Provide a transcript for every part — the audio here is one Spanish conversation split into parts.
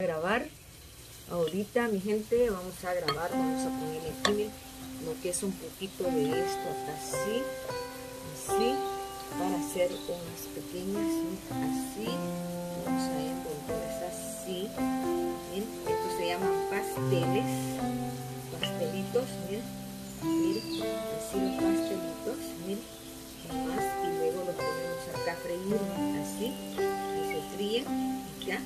grabar. Ahorita mi gente vamos a grabar vamos a poner aquí lo que es un poquito de esto así así para hacer unas pequeñas así vamos a envolverlas así ¿bien? estos se llaman pasteles pastelitos miren miren así los pastelitos miren más y luego los ponemos acá a freír así y se fríen y ya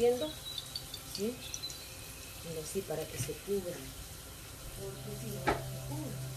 haciendo ¿sí? y así para que se cubran porque si no se cubran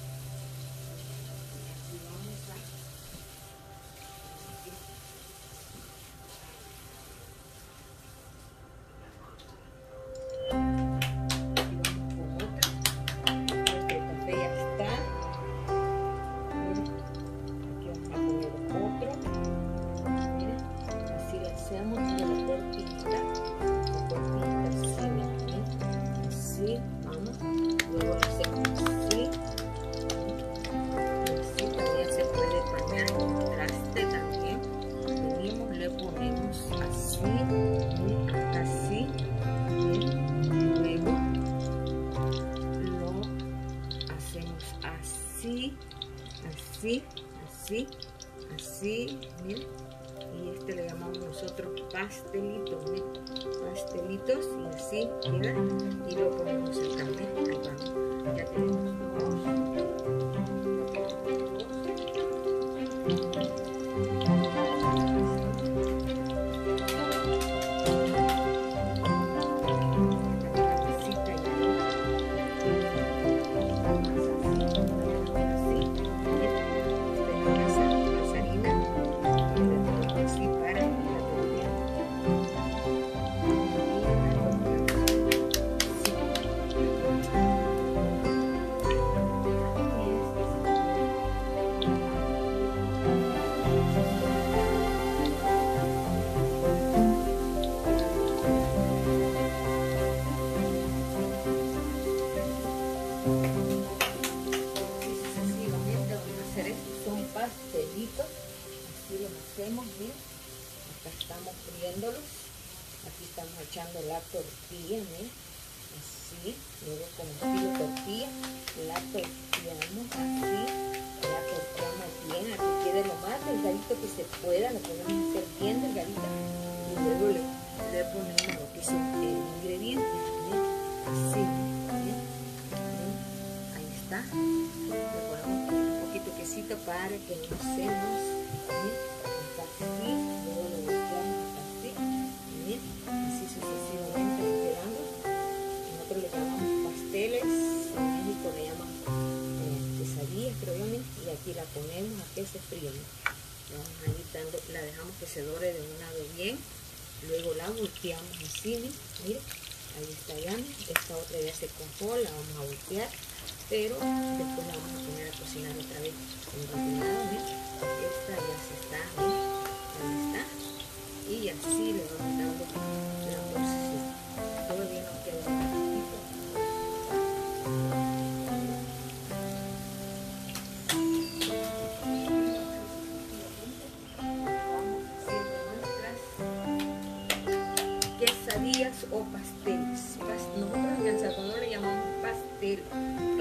Y este le llamamos nosotros pastelitos, miren. Pastelitos y así queda. La tortilla así luego con estilo tortilla la tortillamos así la tortillamos bien aquí quede lo más delgadito que se pueda lo podemos hacer bien delgadita y luego le, le ponemos lo que son el ingrediente así ahí está. Quesito para que no se nos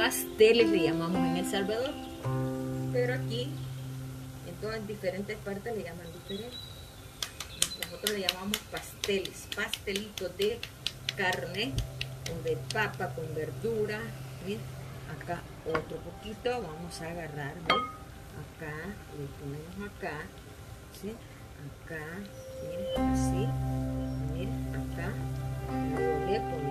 pasteles le llamamos en El Salvador, pero aquí en todas diferentes partes le llaman diferente. Nosotros le llamamos pasteles, pastelitos de carne, o de papa, con verdura. Acá otro poquito, vamos a agarrar, acá, le ponemos acá, ¿sí? acá, miren, así, miren, acá, le ponemos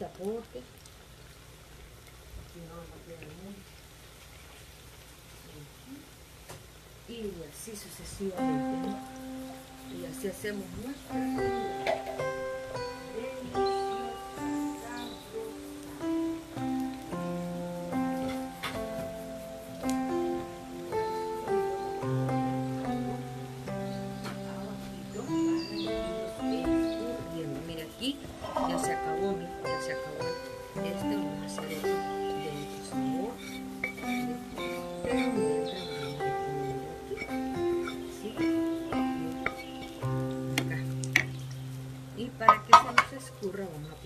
mucho. Y así sucesivamente. Y así hacemos nuestra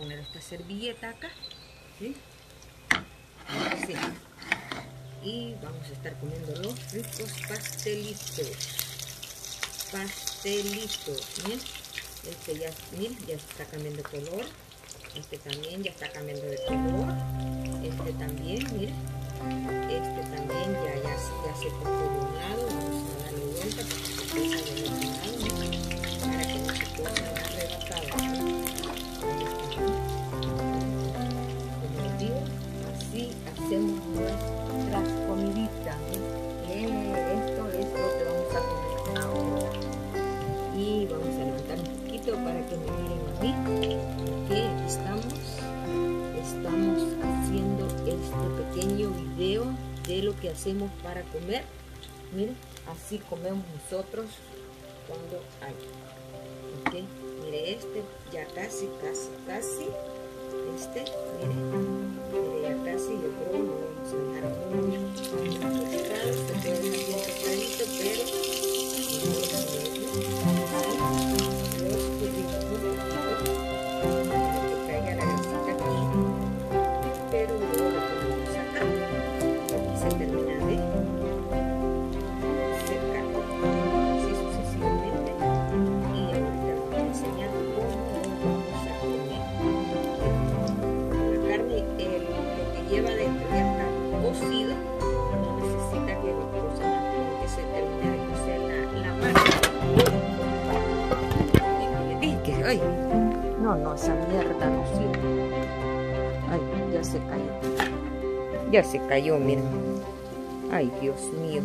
poner esta servilleta acá. ¿sí? Así. Y vamos a estar comiendo los ricos pastelitos. Pastelitos. ¿bien? Este ya, miren, ya está cambiando de color. Este también ya está cambiando de color. Este también, miren. Este también ya, ya, ya se puso de un lado. Vamos a darle vuelta para que se ponga del otro lado. Para comer. Miren, así comemos nosotros cuando hay. Ok, mire este ya casi, casi, casi. Este, mire, mire ya casi, yo creo que lo vamos a dejar muy tostado, se puede dejar bien tostadito, pero ya se cayó. Ya se cayó, miren. Ay, Dios mío.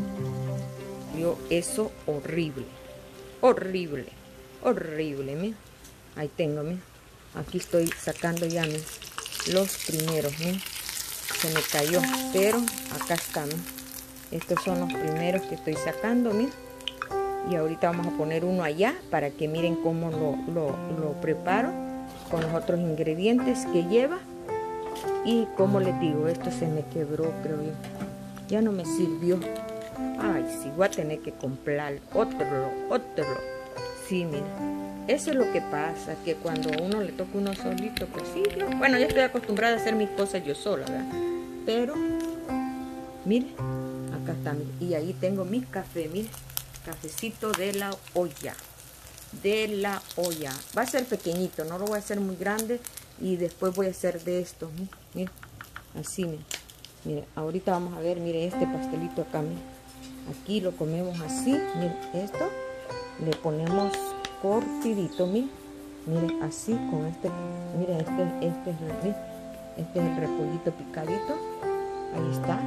Vio eso horrible. Horrible. Horrible, mira. Ahí tengo, mira. Aquí estoy sacando ya mis, los primeros, mira. Se me cayó, pero acá están. Estos son los primeros que estoy sacando, mira. Y ahorita vamos a poner uno allá para que miren cómo lo, lo, lo preparo con los otros ingredientes que lleva. Y como les digo, esto se me quebró, creo yo. Ya no me sirvió. Ay, sí, voy a tener que comprar otro, otro. Sí, mira. Eso es lo que pasa, que cuando uno le toca uno solito, pues sí, bueno, yo estoy acostumbrada a hacer mis cosas yo sola, ¿verdad? Pero, mire, acá está, y ahí tengo mi café, mire, cafecito de la olla, de la olla. Va a ser pequeñito, no lo voy a hacer muy grande y después voy a hacer de estos, mire, mire, así, mire. Mire, ahorita vamos a ver, mire este pastelito acá, mire. Aquí lo comemos así, mire, esto le ponemos cortidito, mire, mire, así con este, mire, este, este, es el, este es el repollito picadito, ahí está,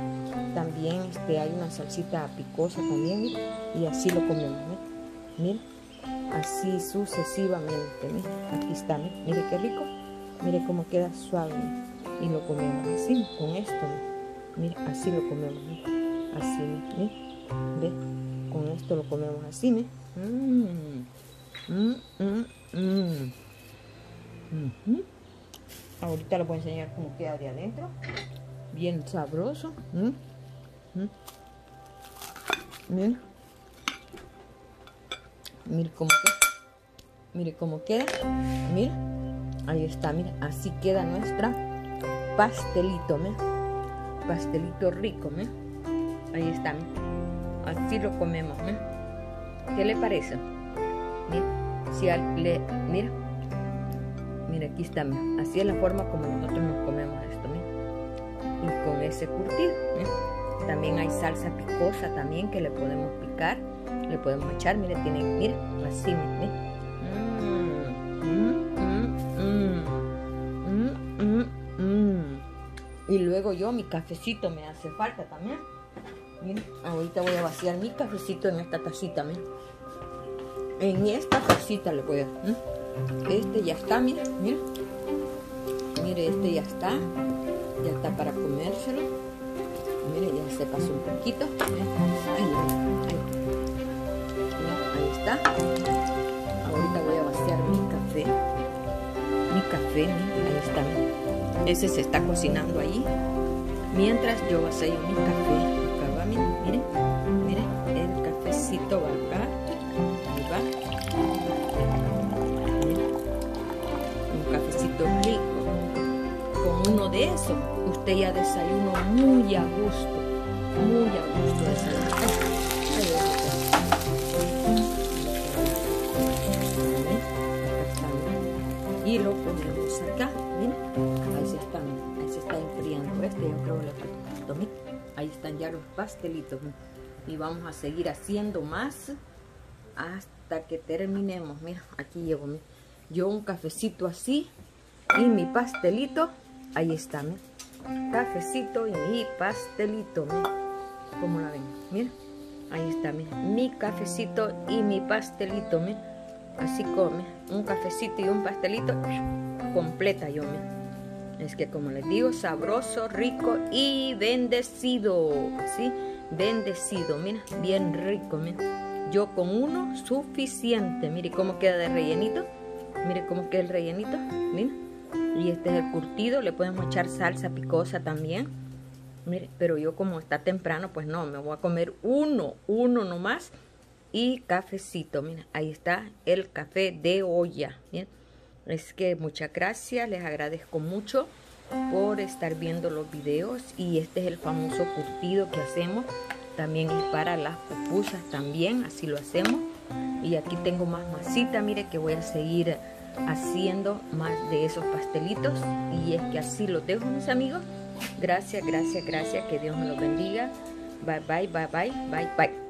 también este, hay una salsita picosa también, y así lo comemos, mire, mire, así sucesivamente, mire, aquí está, mire, mire qué rico, mire cómo queda suave, y lo comemos así, con esto, mire así lo comemos, así, mire, ve, con esto lo comemos así, Mmm. Mm, mm, mm. Ahorita les voy a enseñar cómo queda de adentro. Bien sabroso. Mm. Miren. Mire cómo queda. Mire cómo queda. Mira. Ahí está, mira. Así queda nuestra pastelito, mira. Pastelito rico, mira. Ahí está. Así lo comemos, mira. ¿Qué le parece? Mira, si le, mira, mira, aquí está, mira. así es la forma como nosotros nos comemos esto, mira. Y con ese curtido. También hay salsa picosa también que le podemos picar, le podemos echar, mira, tiene, mira, así, mira. Yo mi cafecito me hace falta también. Ahorita voy a vaciar mi cafecito en esta tacita, miren. En esta tacita le voy a... Este ya está, miren, miren. Mire, este ya está. Ya está para comérselo. Mire, ya se pasó un poquito. Ahí, ahí. está. Ahorita voy a vaciar mi café. Mi café, ahí está. Ese se está cocinando ahí. Mientras yo vacío mi café. Acá va, miren, miren. Miren, el cafecito va acá. Ahí va. Miren. Un cafecito rico con uno de esos, usted ya desayuno muy a gusto, muy a gusto desayuno. Y Ahí están ya los pastelitos. Y vamos a seguir haciendo más hasta que terminemos. Mira, aquí llevo yo un cafecito así y mi pastelito Ahí está, ¿me? Cafecito y mi pastelito, ¿me? ¿Cómo la ven? Mira, ahí está, ¿me? Mi cafecito y mi pastelito, ¿me? Así come, un cafecito y un pastelito, completa yo, ¿me? Es que como les digo, sabroso, rico y bendecido, ¿sí? Bendecido, mira, bien rico, mira. Yo con uno suficiente, mire cómo queda de rellenito, mire cómo queda el rellenito, mira y este es el curtido, le podemos echar salsa picosa también. Mire, pero yo como está temprano, pues no, me voy a comer uno, uno nomás. Y cafecito, mira, ahí está el café de olla. Bien, es que muchas gracias, les agradezco mucho por estar viendo los videos. Y este es el famoso curtido que hacemos. También es para las pupusas también, así lo hacemos. Y aquí tengo más masita, mire que voy a seguir haciendo más de esos pastelitos y es que así los dejo mis amigos gracias gracias gracias que Dios me los bendiga bye bye bye bye bye bye